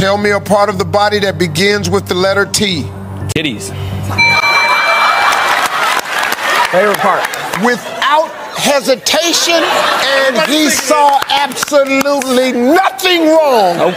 Tell me a part of the body that begins with the letter T. Titties. Favorite part. Without hesitation, and he saw absolutely nothing wrong